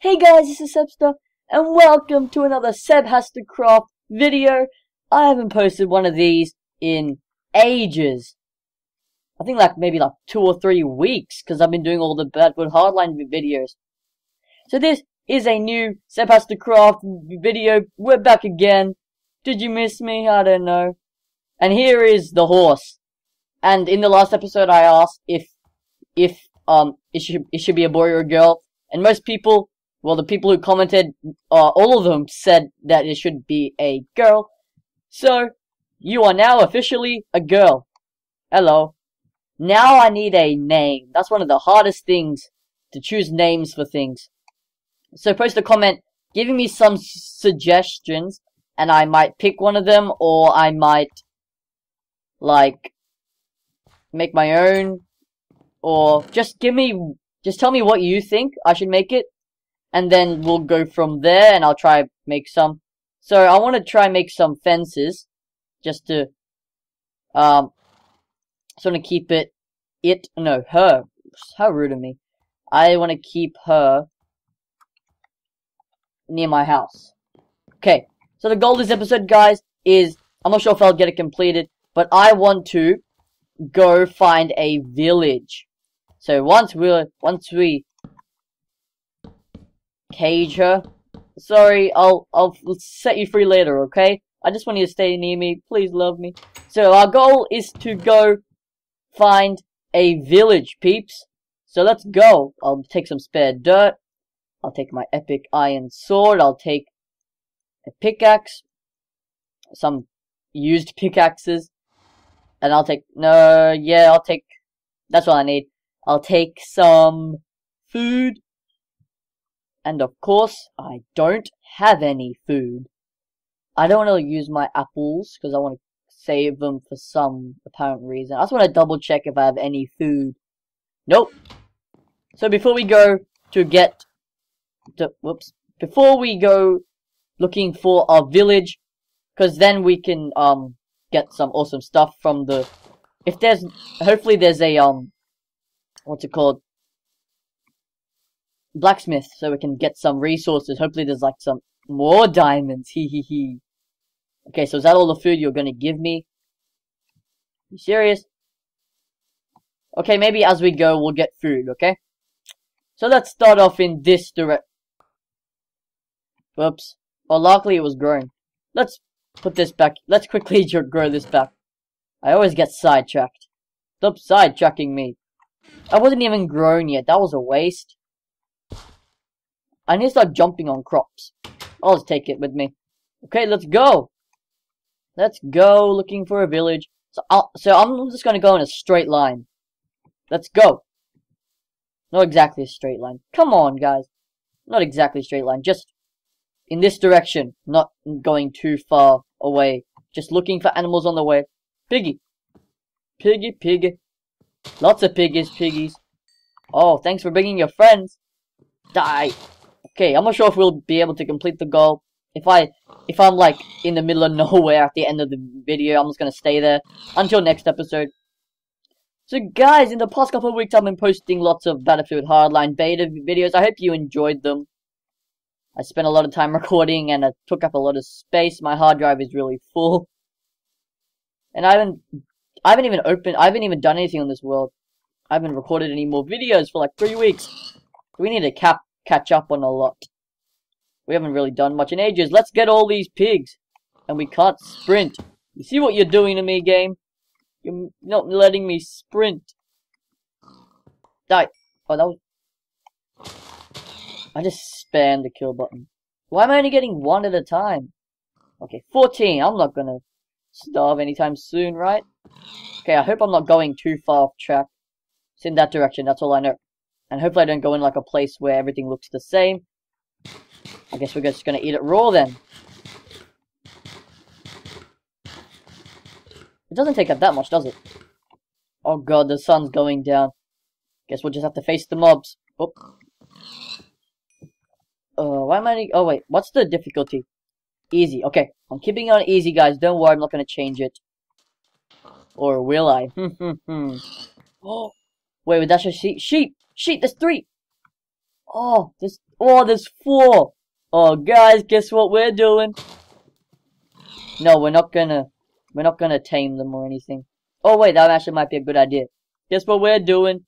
Hey guys, this is Sebster, and welcome to another Seb Has to Craft video. I haven't posted one of these in ages. I think like maybe like two or three weeks, because I've been doing all the Battlefield Hardline videos. So this is a new Seb Has to Craft video. We're back again. Did you miss me? I don't know. And here is the horse. And in the last episode I asked if, if, um, it should, it should be a boy or a girl. And most people well, the people who commented, uh, all of them said that it should be a girl. So, you are now officially a girl. Hello. Now I need a name. That's one of the hardest things, to choose names for things. So post a comment giving me some suggestions, and I might pick one of them, or I might, like, make my own, or just give me, just tell me what you think I should make it, and then we'll go from there and I'll try make some. So I want to try make some fences just to um just want to keep it it no her how rude of me. I want to keep her near my house. Okay, so the goal of this episode, guys, is I'm not sure if I'll get it completed, but I want to go find a village. So once we once we cage her. Sorry, I'll I'll set you free later, okay? I just want you to stay near me. Please love me. So our goal is to go find a village, peeps. So let's go. I'll take some spare dirt. I'll take my epic iron sword. I'll take a pickaxe. Some used pickaxes. And I'll take, no, yeah, I'll take, that's what I need. I'll take some food. And of course, I don't have any food. I don't want to use my apples because I want to save them for some apparent reason. I just want to double check if I have any food. Nope. So before we go to get to, whoops, before we go looking for our village, because then we can, um, get some awesome stuff from the, if there's, hopefully there's a, um, what's it called, blacksmith so we can get some resources. Hopefully there's like some more diamonds. Hee hee hee. Okay, so is that all the food you're gonna give me? You serious? Okay, maybe as we go we'll get food, okay? So let's start off in this direct. Whoops. Well, luckily it was grown. Let's put this back. Let's quickly grow this back. I always get sidetracked. Stop sidetracking me. I wasn't even grown yet. That was a waste. I need to start jumping on crops. I'll just take it with me. Okay, let's go. Let's go looking for a village. So, I'll, so I'm just gonna go in a straight line. Let's go. Not exactly a straight line. Come on, guys. Not exactly a straight line. Just in this direction. Not going too far away. Just looking for animals on the way. Piggy. Piggy, piggy. Lots of piggies, piggies. Oh, thanks for bringing your friends. Die. Okay, I'm not sure if we'll be able to complete the goal. If I, if I'm like in the middle of nowhere at the end of the video, I'm just gonna stay there until next episode. So guys, in the past couple of weeks, I've been posting lots of Battlefield Hardline beta videos. I hope you enjoyed them. I spent a lot of time recording and it took up a lot of space. My hard drive is really full. And I haven't, I haven't even opened, I haven't even done anything on this world. I haven't recorded any more videos for like three weeks. We need to cap catch up on a lot. We haven't really done much in ages. Let's get all these pigs. And we can't sprint. You see what you're doing to me, game? You're not letting me sprint. Die. Oh, that was... I just spammed the kill button. Why am I only getting one at a time? Okay, 14. I'm not gonna starve anytime soon, right? Okay, I hope I'm not going too far off track. It's in that direction, that's all I know. And hopefully I don't go in like a place where everything looks the same. I guess we're just gonna eat it raw then. It doesn't take up that much, does it? Oh god, the sun's going down. Guess we'll just have to face the mobs. Oh. Uh, why am I... Oh, wait. What's the difficulty? Easy. Okay. I'm keeping on easy, guys. Don't worry. I'm not going to change it. Or will I? Hmm, hmm, hmm. oh. Wait. That's a. Sheep! Sheep! There's three! Oh, there's... Oh, there's four. Oh, guys, guess what we're doing? No, we're not gonna, we're not gonna tame them or anything. Oh, wait, that actually might be a good idea. Guess what we're doing?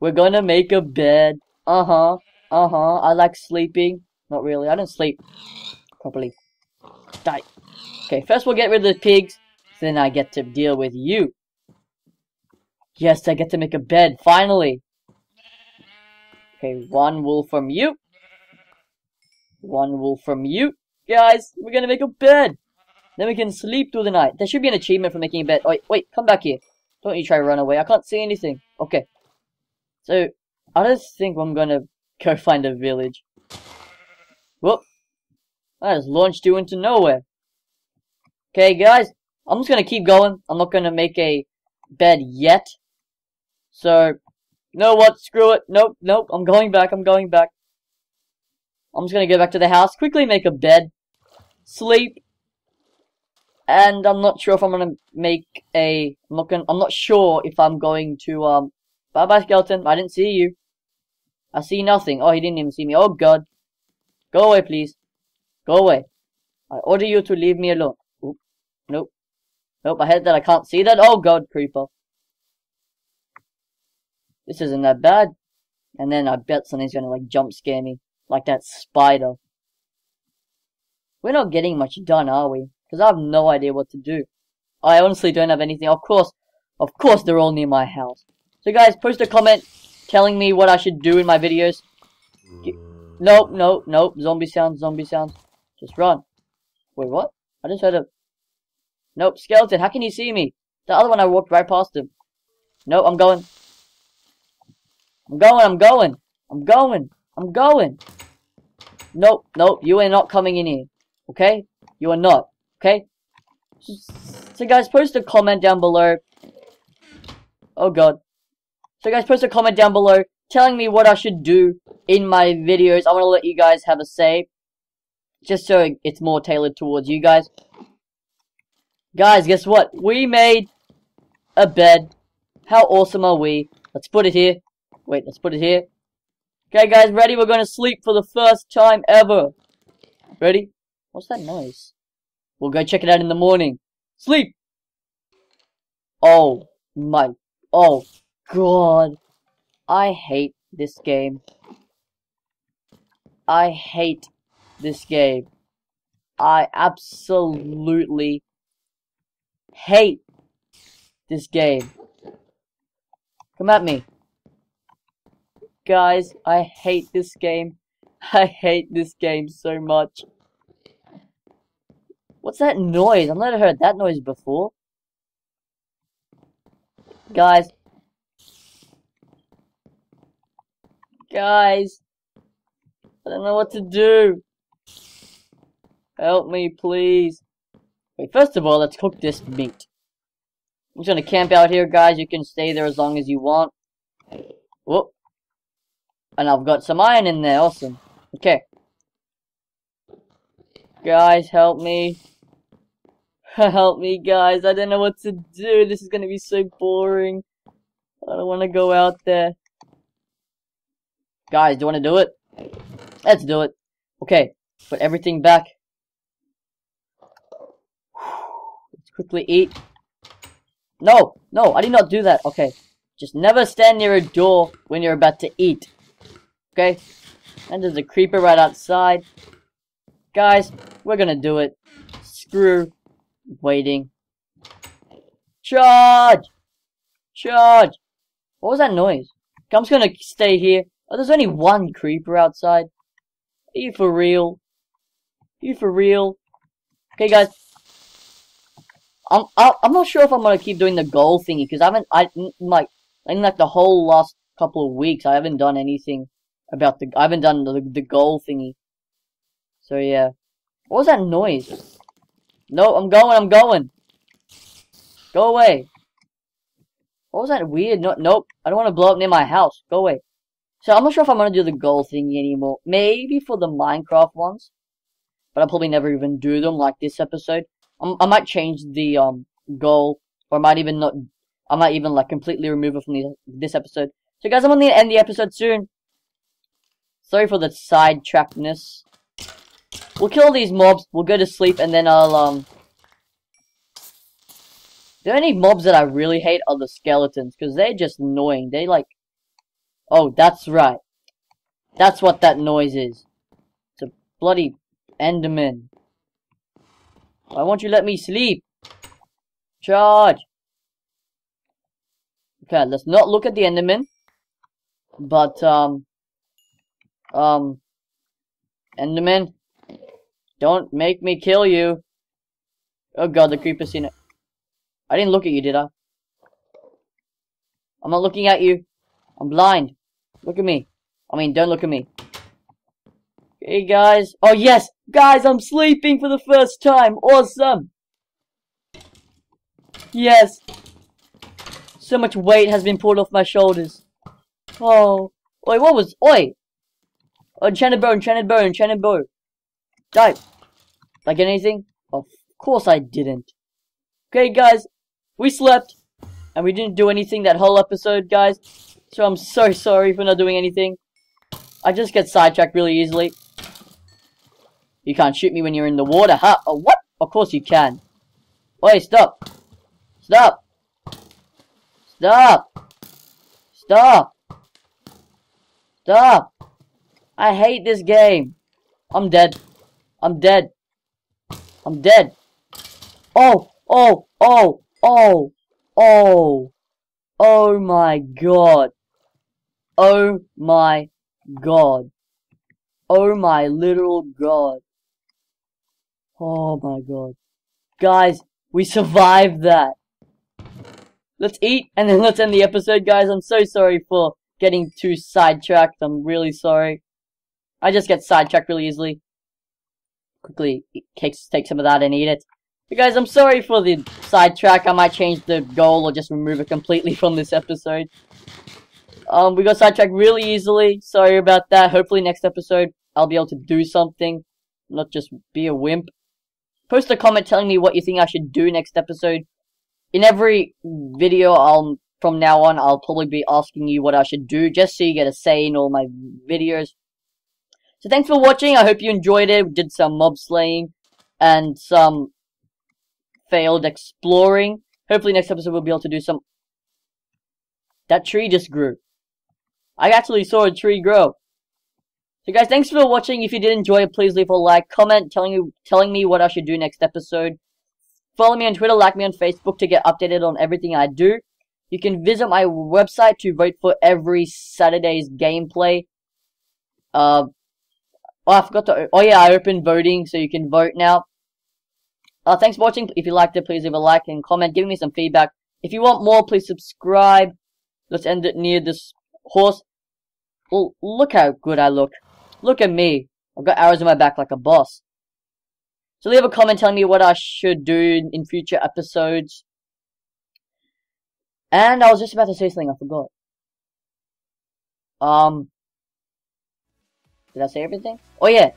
We're gonna make a bed. Uh-huh, uh-huh, I like sleeping. Not really, I don't sleep properly. Die. Okay, first we'll get rid of the pigs, then I get to deal with you. Yes, I get to make a bed, finally. Okay, one wool from you. One wool from you. Guys, we're gonna make a bed. Then we can sleep through the night. There should be an achievement for making a bed. Wait, wait, come back here. Don't you try to run away. I can't see anything. Okay. So, I just think I'm gonna go find a village. Whoop. I just launched you into nowhere. Okay, guys. I'm just gonna keep going. I'm not gonna make a bed yet. So, know what? Screw it. Nope, nope. I'm going back. I'm going back. I'm just gonna go back to the house, quickly make a bed, sleep, and I'm not sure if I'm gonna make a. I'm not gonna. I'm not sure if I'm going to. Um. Bye bye, skeleton. I didn't see you. I see nothing. Oh, he didn't even see me. Oh God. Go away, please. Go away. I order you to leave me alone. Oop. Nope. Nope. I heard that I can't see that. Oh God, creeper. This isn't that bad. And then I bet something's gonna like jump scare me. Like that spider. We're not getting much done, are we? Because I have no idea what to do. I honestly don't have anything. Of course, of course they're all near my house. So guys, post a comment telling me what I should do in my videos. Nope, nope, nope. Zombie sounds, zombie sounds. Just run. Wait, what? I just heard a... Nope, skeleton, how can you see me? The other one I walked right past him. Nope, I'm going. I'm going, I'm going. I'm going. I'm going. Nope, nope, you are not coming in here. Okay? You are not. Okay? So guys, post a comment down below. Oh god. So guys, post a comment down below telling me what I should do in my videos. I want to let you guys have a say. Just so it's more tailored towards you guys. Guys, guess what? We made a bed. How awesome are we? Let's put it here. Wait, let's put it here. Okay, guys, ready? We're going to sleep for the first time ever. Ready? What's that noise? We'll go check it out in the morning. Sleep! Oh, my... Oh, God. I hate this game. I hate this game. I absolutely hate this game. Come at me. Guys, I hate this game. I hate this game so much. What's that noise? I've never heard that noise before. Guys. Guys. I don't know what to do. Help me, please. Wait, first of all, let's cook this meat. I'm just gonna camp out here, guys. You can stay there as long as you want. Whoop. And I've got some iron in there, awesome. Okay. Guys, help me. Help me, guys. I don't know what to do. This is gonna be so boring. I don't want to go out there. Guys, do you want to do it? Let's do it. Okay, put everything back. Let's quickly eat. No, no, I did not do that. Okay, just never stand near a door when you're about to eat. Okay, and there's a creeper right outside. Guys, we're gonna do it. Screw waiting. Charge! Charge! What was that noise? I'm just gonna stay here. Oh, there's only one creeper outside. Are you for real? Are you for real? Okay, guys. I'm I'm not sure if I'm gonna keep doing the goal thingy because I haven't I like in like the whole last couple of weeks I haven't done anything about the I haven't done the the goal thingy. So yeah. What was that noise? No, I'm going, I'm going. Go away. What was that weird? No, nope. I don't want to blow up near my house. Go away. So I'm not sure if I'm to do the goal thingy anymore. Maybe for the Minecraft ones. But I'll probably never even do them like this episode. I'm, I might change the um goal. Or I might even not... I might even like completely remove it from the, this episode. So guys, I'm to end the episode soon. Sorry for the sidetrackedness. We'll kill these mobs, we'll go to sleep, and then I'll, um... The only mobs that I really hate are the skeletons, because they're just annoying. They, like... Oh, that's right. That's what that noise is. It's a bloody Enderman. Why won't you let me sleep? Charge! Okay, let's not look at the Enderman. But, um... Um... Enderman, don't make me kill you. Oh god, the creeper's seen it. I didn't look at you, did I? I'm not looking at you. I'm blind. Look at me. I mean, don't look at me. Hey, guys. Oh, yes! Guys, I'm sleeping for the first time. Awesome! Yes. So much weight has been pulled off my shoulders. Oh. Oi, what was... Oi! Enchanted bow, enchanted bow, enchanted bow. Die. Did I get anything? Of course I didn't. Okay, guys. We slept. And we didn't do anything that whole episode, guys. So I'm so sorry for not doing anything. I just get sidetracked really easily. You can't shoot me when you're in the water, huh? Oh, what? Of course you can. Wait, stop. Stop. Stop. Stop. Stop. I hate this game. I'm dead. I'm dead. I'm dead. Oh, oh, oh, oh, oh. Oh my god. Oh my god. Oh my literal god. Oh my god. Guys, we survived that. Let's eat and then let's end the episode, guys. I'm so sorry for getting too sidetracked. I'm really sorry. I just get sidetracked really easily. Quickly take, take some of that and eat it. But guys, I'm sorry for the sidetrack. I might change the goal or just remove it completely from this episode. Um, we got sidetracked really easily. Sorry about that. Hopefully next episode I'll be able to do something. Not just be a wimp. Post a comment telling me what you think I should do next episode. In every video I'll from now on I'll probably be asking you what I should do just so you get a say in all my videos. So thanks for watching. I hope you enjoyed it. We did some mob slaying and some failed exploring. Hopefully next episode we'll be able to do some... That tree just grew. I actually saw a tree grow. So guys, thanks for watching. If you did enjoy it, please leave a like, comment, telling you, telling me what I should do next episode. Follow me on Twitter, like me on Facebook to get updated on everything I do. You can visit my website to vote for every Saturday's gameplay. Uh, oh, I forgot to, oh yeah, I opened voting, so you can vote now. Uh, thanks for watching. If you liked it, please leave a like and comment. Give me some feedback. If you want more, please subscribe. Let's end it near this horse. Well, look how good I look. Look at me. I've got arrows in my back like a boss. So leave a comment telling me what I should do in future episodes. And I was just about to say something, I forgot. Um, did I say everything? Oh yeah,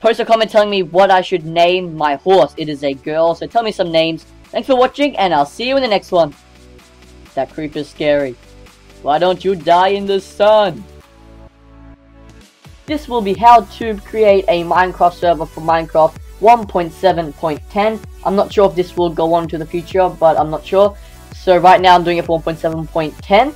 Post a comment telling me what I should name my horse. It is a girl, so tell me some names. Thanks for watching, and I'll see you in the next one. That creeper's scary. Why don't you die in the sun? This will be how to create a Minecraft server for Minecraft 1.7.10. I'm not sure if this will go on to the future, but I'm not sure. So right now I'm doing it for 1.7.10.